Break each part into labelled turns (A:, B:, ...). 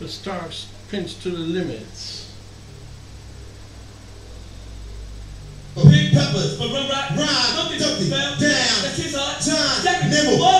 A: the stars pinched to the limits.
B: Big Peppers, Rhyme,
C: Dumpty
B: Dumpty, Down, Down
C: Jack
B: Nimble.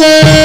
D: Yeah.